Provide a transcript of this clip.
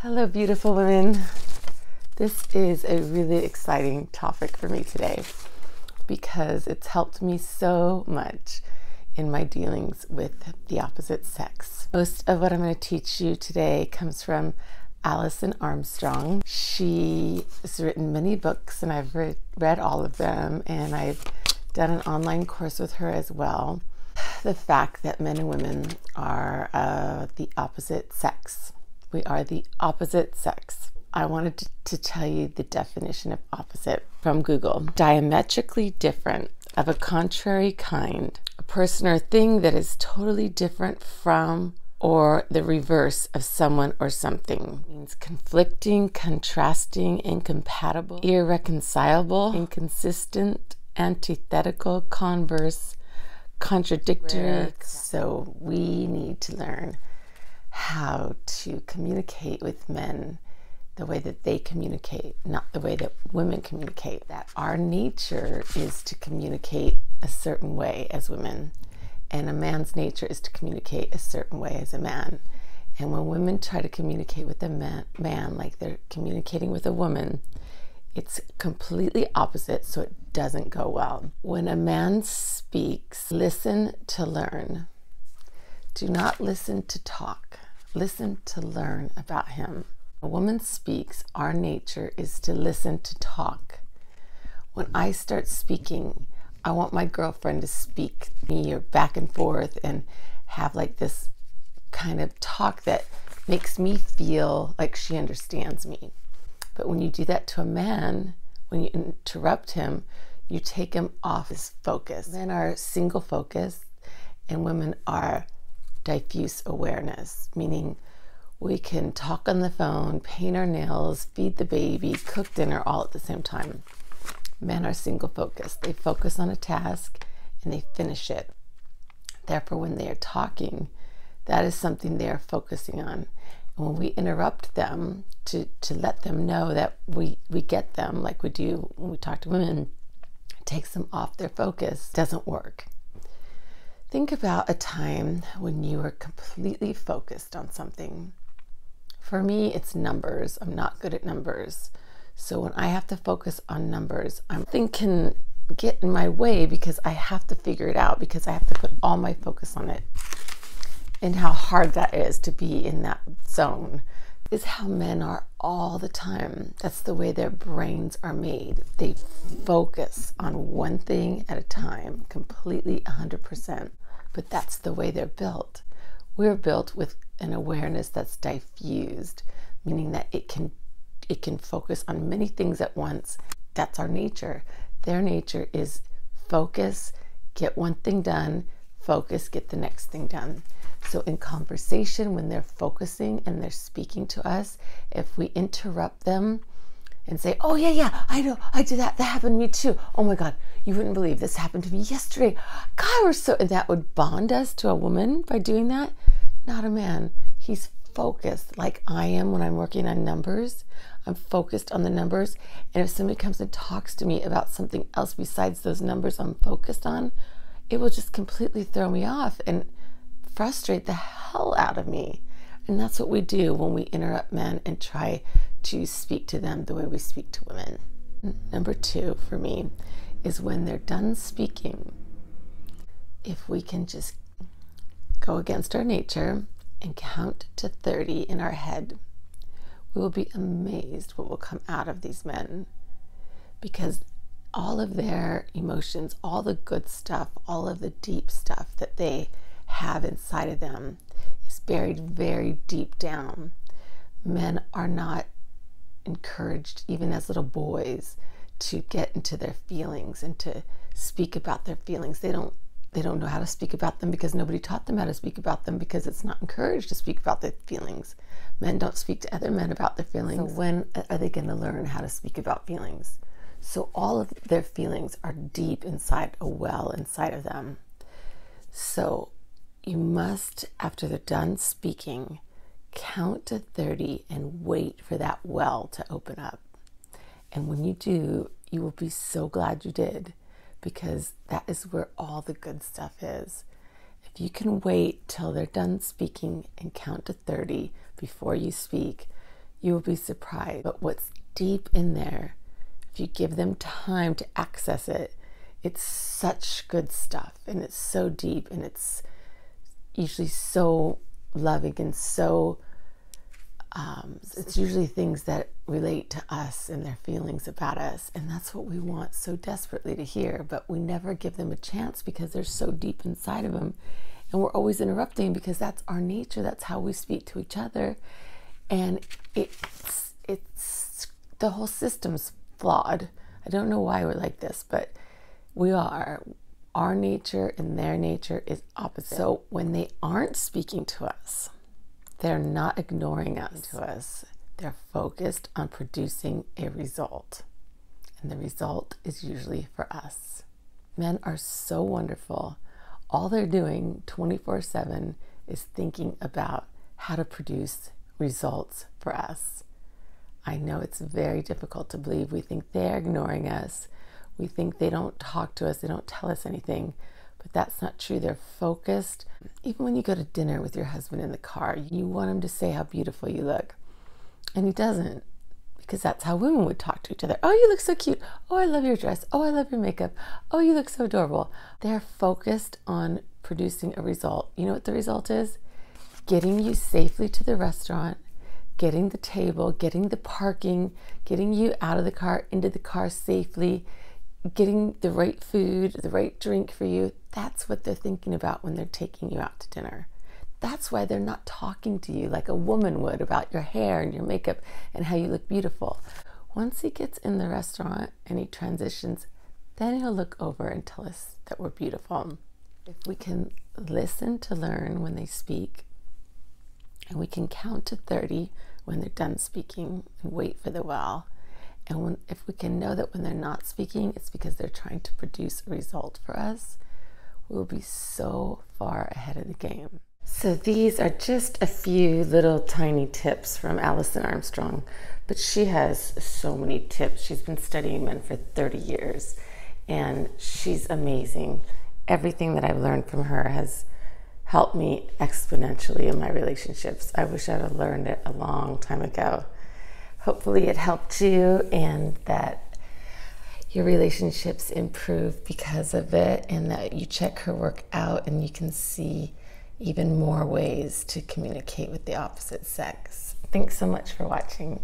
Hello, beautiful women. This is a really exciting topic for me today because it's helped me so much in my dealings with the opposite sex. Most of what I'm going to teach you today comes from Alison Armstrong. She has written many books, and I've read, all of them, and I've done an online course with her as well. The fact that men and women are uh, the opposite sex. We are the opposite sex. I wanted to, to tell you the definition of opposite from Google diametrically different, of a contrary kind, a person or thing that is totally different from or the reverse of someone or something. It means conflicting, contrasting, incompatible, irreconcilable, inconsistent, antithetical, converse, contradictory. So we need to learn how to communicate with men the way that they communicate, not the way that women communicate. That our nature is to communicate a certain way as women, and a man's nature is to communicate a certain way as a man. And when women try to communicate with a man, man like they're communicating with a woman, it's completely opposite, so it doesn't go well. When a man speaks, listen to learn. Do not listen to talk. Listen to learn about him. A woman speaks, our nature is to listen to talk. When I start speaking, I want my girlfriend to speak me or back and forth and have like this kind of talk that makes me feel like she understands me. But when you do that to a man, when you interrupt him, you take him off his focus. Men are single focus and women are diffuse awareness, meaning we can talk on the phone, paint our nails, feed the baby, cook dinner all at the same time. Men are single focused. They focus on a task and they finish it. Therefore, when they are talking, that is something they are focusing on when we interrupt them to, to let them know that we, we get them like we do when we talk to women, takes them off their focus, doesn't work. Think about a time when you were completely focused on something. For me, it's numbers. I'm not good at numbers. So when I have to focus on numbers, I'm thinking get in my way because I have to figure it out because I have to put all my focus on it and how hard that is to be in that zone is how men are all the time. That's the way their brains are made. They focus on one thing at a time, completely 100%. But that's the way they're built. We're built with an awareness that's diffused, meaning that it can it can focus on many things at once. That's our nature. Their nature is focus, get one thing done, focus, get the next thing done. So, in conversation, when they're focusing and they're speaking to us, if we interrupt them and say, Oh, yeah, yeah, I know, I did that, that happened to me too. Oh my God, you wouldn't believe this happened to me yesterday. God, we're so, and that would bond us to a woman by doing that. Not a man. He's focused like I am when I'm working on numbers. I'm focused on the numbers. And if somebody comes and talks to me about something else besides those numbers I'm focused on, it will just completely throw me off. And frustrate the hell out of me. And that's what we do when we interrupt men and try to speak to them the way we speak to women. Number two for me is when they're done speaking, if we can just go against our nature and count to 30 in our head, we will be amazed what will come out of these men because all of their emotions, all the good stuff, all of the deep stuff that they have inside of them is buried very deep down. Men are not encouraged, even as little boys, to get into their feelings and to speak about their feelings. They don't they don't know how to speak about them because nobody taught them how to speak about them because it's not encouraged to speak about their feelings. Men don't speak to other men about their feelings. So when are they going to learn how to speak about feelings? So all of their feelings are deep inside a well inside of them. So you must, after they're done speaking, count to 30 and wait for that well to open up. And when you do, you will be so glad you did because that is where all the good stuff is. If you can wait till they're done speaking and count to 30 before you speak, you will be surprised. But what's deep in there, if you give them time to access it, it's such good stuff and it's so deep and it's usually so loving and so um, it's usually things that relate to us and their feelings about us. And that's what we want so desperately to hear but we never give them a chance because they're so deep inside of them and we're always interrupting because that's our nature. That's how we speak to each other. And it's it's the whole system's flawed. I don't know why we're like this but we are our nature and their nature is opposite. So when they aren't speaking to us, they're not ignoring us to us. They're focused on producing a result. And the result is usually for us. Men are so wonderful. All they're doing 24 7 is thinking about how to produce results for us. I know it's very difficult to believe. We think they're ignoring us. We think they don't talk to us, they don't tell us anything, but that's not true. They're focused. Even when you go to dinner with your husband in the car, you want him to say how beautiful you look. And he doesn't because that's how women would talk to each other. Oh, you look so cute. Oh, I love your dress. Oh, I love your makeup. Oh, you look so adorable. They're focused on producing a result. You know what the result is? Getting you safely to the restaurant, getting the table, getting the parking, getting you out of the car, into the car safely, getting the right food, the right drink for you, that's what they're thinking about when they're taking you out to dinner. That's why they're not talking to you like a woman would about your hair and your makeup and how you look beautiful. Once he gets in the restaurant and he transitions, then he'll look over and tell us that we're beautiful. If we can listen to learn when they speak, and we can count to 30 when they're done speaking and wait for the well, and when, if we can know that when they're not speaking, it's because they're trying to produce a result for us, we'll be so far ahead of the game. So, these are just a few little tiny tips from Alison Armstrong, but she has so many tips. She's been studying men for 30 years and she's amazing. Everything that I've learned from her has helped me exponentially in my relationships. I wish I'd have learned it a long time ago hopefully it helped you and that your relationships improve because of it and that you check her work out and you can see even more ways to communicate with the opposite sex. Thanks so much for watching.